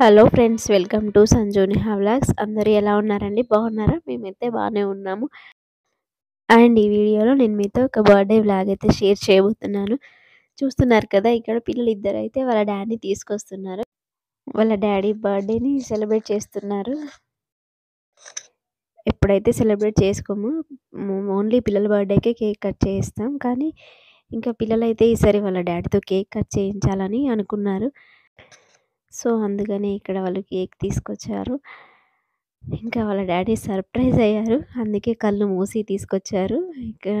Hello friends welcome to Sanjoni vlogs అందరూ ఎలా ఉన్నారండి? బాగున్నారా? మేమైతే బాగానే ఉన్నాము. అండ్ ఈ వీడియోలో నేను మీతో ఒక బర్త్డే వ్లాగ్ అయితే షేర్ చేయబోతున్నాను. చూస్తున్నారు కదా ఇక్కడ పిల్లలు ఇద్దరు అయితే వాళ్ళ డాడీని తీసుకొస్తున్నారు. వాళ్ళ డాడీ బర్త్డేని సెలబ్రేట్ చేస్తున్నారు. ఎప్పుడైతే సెలబ్రేట్ చేసుకోము ఓన్లీ పిల్లల బర్త్డేకే కేక్ కట్ చేస్తాం. కానీ ఇంకా పిల్లలైతే ఈసారి వాళ్ళ డాడీతో కేక్ కట్ చేయించాలని అనుకున్నారు. సో అందుకని ఇక్కడ వాళ్ళు కేక్ తీసుకొచ్చారు. ఇంకా వాళ్ళ డాడీ సర్ప్రైజ్ అయ్యారు. అందుకే కళ్ళు మూసి తీసుకొచ్చారు. ఇంకా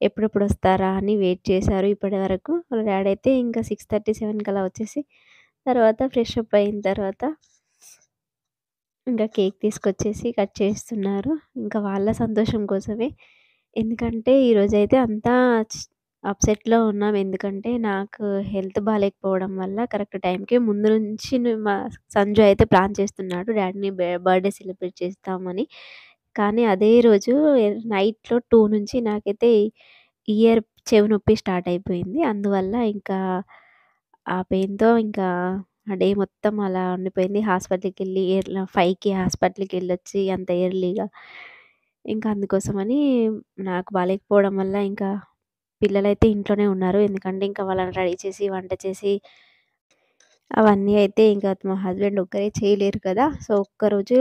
ఎప్పుడెప్పుడు వస్తారా అని వెయిట్ చేశారు ఇప్పటి వరకు. వాళ్ళ డాడీ అయితే ఇంకా సిక్స్ థర్టీ సెవెన్ కల్లా వచ్చేసి తర్వాత ఫ్రెష్ అప్ అయిన తర్వాత ఇంకా కేక్ తీసుకొచ్చేసి కట్ చేస్తున్నారు. ఇంకా వాళ్ళ సంతోషం కోసమే. ఎందుకంటే ఈరోజైతే అంతా అప్సెట్లో ఉన్నాం. ఎందుకంటే నాకు హెల్త్ బాగాలేకపోవడం వల్ల కరెక్ట్ టైంకి ముందు నుంచి మా సంజు అయితే ప్లాన్ చేస్తున్నాడు డాడీని బర్త్డే సెలబ్రేట్ చేస్తామని. కానీ అదే రోజు నైట్లో టూ నుంచి నాకైతే ఇయర్ చెవి నొప్పి స్టార్ట్ అయిపోయింది. అందువల్ల ఇంకా ఆ పెయిన్తో ఇంకా ఆ డే మొత్తం అలా ఉండిపోయింది. హాస్పిటల్కి వెళ్ళి ఫైవ్కి హాస్పిటల్కి వెళ్ళొచ్చి అంత ఎర్లీగా ఇంకా అందుకోసమని నాకు బాగాలేకపోవడం వల్ల ఇంకా పిల్లలైతే ఇంట్లోనే ఉన్నారు. ఎందుకంటే ఇంకా వాళ్ళని రెడీ చేసి వంట చేసి అవన్నీ అయితే ఇంకా మా హస్బెండ్ ఒక్కరే చేయలేరు కదా. సో ఒక్కరోజు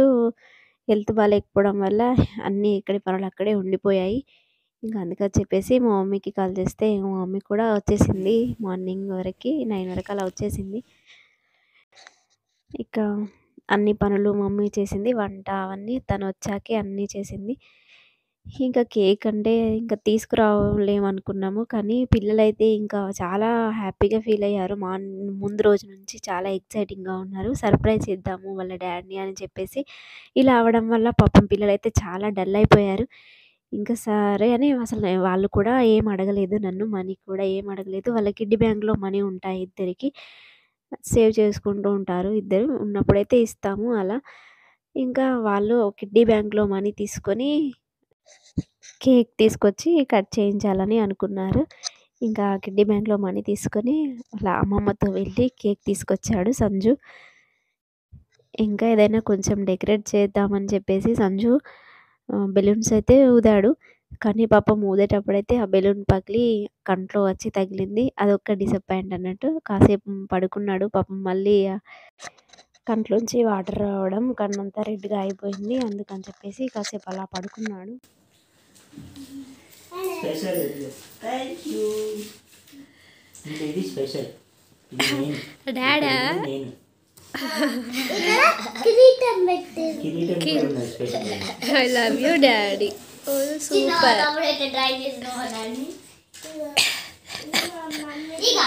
హెల్త్ బాగాలేకపోవడం వల్ల అన్నీ ఇక్కడి పనులు అక్కడే ఉండిపోయాయి. ఇంకా అందుకని చెప్పేసి మా మమ్మీకి కాల్ చేస్తే మా మమ్మీ కూడా వచ్చేసింది. మార్నింగ్ వరకు నైన్ వరకు అలా వచ్చేసింది. ఇక అన్ని పనులు మమ్మీ చేసింది. వంట అవన్నీ తను వచ్చాకే అన్నీ చేసింది. ఇంకా కేక్ అంటే ఇంకా తీసుకురాలేమనుకున్నాము. కానీ పిల్లలైతే ఇంకా చాలా హ్యాపీగా ఫీల్ అయ్యారు. మా ముందు రోజు నుంచి చాలా ఎక్సైటింగ్గా ఉన్నారు. సర్ప్రైజ్ చేద్దాము వాళ్ళ డాడీ అని చెప్పేసి ఇలా అవడం వల్ల పాపం పిల్లలైతే చాలా డల్ అయిపోయారు. ఇంకా సరే అని అసలు వాళ్ళు కూడా ఏం అడగలేదు నన్ను మనీ కూడా ఏం అడగలేదు. వాళ్ళ కిడ్డీ బ్యాంక్లో మనీ ఉంటాయి ఇద్దరికి. సేవ్ చేసుకుంటూ ఉంటారు ఇద్దరు. ఉన్నప్పుడైతే ఇస్తాము అలా. ఇంకా వాళ్ళు కిడ్డీ బ్యాంక్లో మనీ తీసుకొని కేక్ తీసుకొచ్చి కట్ చేయించాలని అనుకున్నారు. ఇంకా కిడ్డీ బ్యాంక్లో మనీ తీసుకొని అలా అమ్మమ్మతో వెళ్ళి కేక్ తీసుకొచ్చాడు సంజు. ఇంకా ఏదైనా కొంచెం డెకరేట్ చేద్దామని చెప్పేసి సంజు బెలూన్స్ అయితే ఊదాడు. కానీ పాపం ఊదేటప్పుడైతే ఆ బెలూన్ పగిలి కంట్లో వచ్చి తగిలింది. అదొక డిసప్పాయింట్ అన్నట్టు కాసేపు పడుకున్నాడు. పాపం మళ్ళీ కంట్లోంచి వాటర్ రావడం కన్నంతా రెడ్గా అయిపోయింది అందుకని చెప్పేసి కాసేపు అలా పడుకున్నాడు డాడా I love you daddy oh super ఇక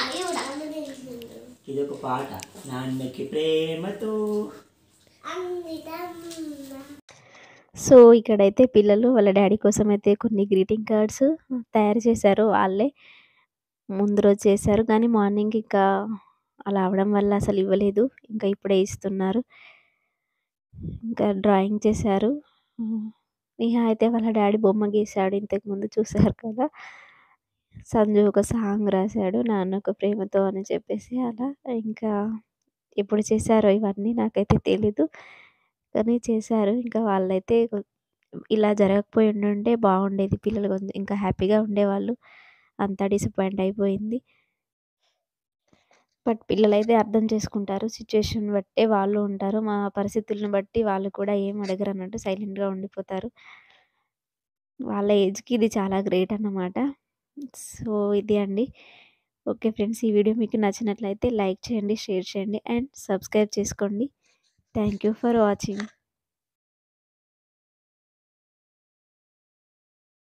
ఇది ఒక పాట. నాన్నకి ప్రేమతో. సో ఇక్కడైతే పిల్లలు వాళ్ళ డాడీ కోసం అయితే కొన్ని గ్రీటింగ్ కార్డ్స్ తయారు చేశారు వాళ్ళే. ముందు రోజు చేశారు కానీ మార్నింగ్ ఇంకా అలా అవడం వల్ల అసలు ఇవ్వలేదు. ఇంకా ఇప్పుడే ఇస్తున్నారు. ఇంకా డ్రాయింగ్ చేశారు. నిహా అయితే వాళ్ళ డాడీ బొమ్మ గీశాడు ఇంతకు ముందు చూశారు కదా. సంజు ఒక సాంగ్ రాశాడు నాన్న ఒక ప్రేమతో అని చెప్పేసి అలా ఇంకా ఎప్పుడు చేశారో ఇవన్నీ నాకైతే తెలీదు. కానీ చేశారు. ఇంకా వాళ్ళైతే ఇలా జరగకపోయి ఉండుంటే బాగుండేది. పిల్లలు కొంచెం ఇంకా హ్యాపీగా ఉండేవాళ్ళు. అంతా డిసప్పాయింట్ అయిపోయింది. బట్ పిల్లలైతే అర్థం చేసుకుంటారు. సిచ్యువేషన్ బట్టే వాళ్ళు ఉంటారు. మా పరిస్థితులను బట్టి వాళ్ళు కూడా ఏం అడగరు అన్నట్టు సైలెంట్గా ఉండిపోతారు. వాళ్ళ ఏజ్కి ఇది చాలా గ్రేట్ అన్నమాట. సో ఇది అండి. ఓకే ఫ్రెండ్స్ ఈ వీడియో మీకు నచ్చినట్లయితే లైక్ చేయండి షేర్ చేయండి అండ్ సబ్స్క్రైబ్ చేసుకోండి. Thank you for watching.